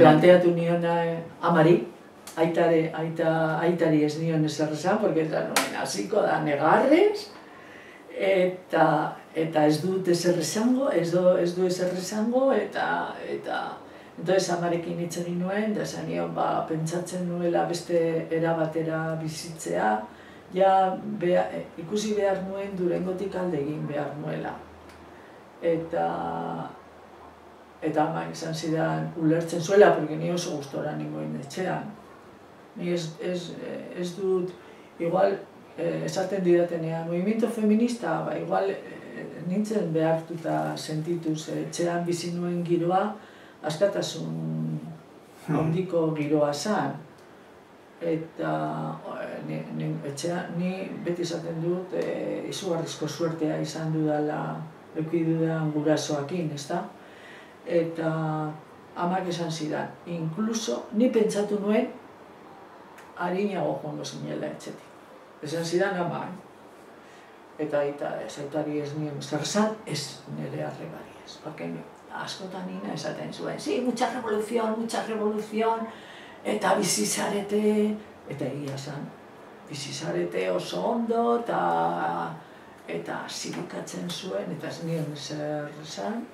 Planteatu nion eh, amari, aitare, aita, aitari ez nion ezer porque ez da nuen hasiko da negarrez, eta, eta ez dut ezer esango, ez du, ez du ezer esango, eta, eta, Entonces, amarekin hitz egin nuen, da esan nion, ba, pentsatzen nuela beste erabatera bizitzea, ja, bea, eh, ikusi behar nuen durengotik alde egin behar nuela. Eta, eta ama izan zidan ulertzen zuela, porque ni oso gustora ningoen etxean. Ni ez, ez, ez dut, igual, eh, esaten didatenean, movimiento feminista, ba, igual eh, nintzen behartuta sentituz etxean bizi nuen giroa, askatasun Hmm. giroa zan. Eta ni, ni, etxea, ni beti esaten dut e, izugarrizko suertea izan dudala eduki dudan gurasoakin, ezta? Eta amak esan zidan, inkluso ni pentsatu nuen harinago joango zinela etxetik. Esan zidan ama, eta eta ez aitari ez nien zer esan, ez nire arrebari ez. Porque askotan nina esaten zuen, sí, mucha revolución, mucha revolución, eta bizizarete, eta egia esan, bizizarete oso ondo, eta eta zirikatzen zuen, eta ez nien zer esan,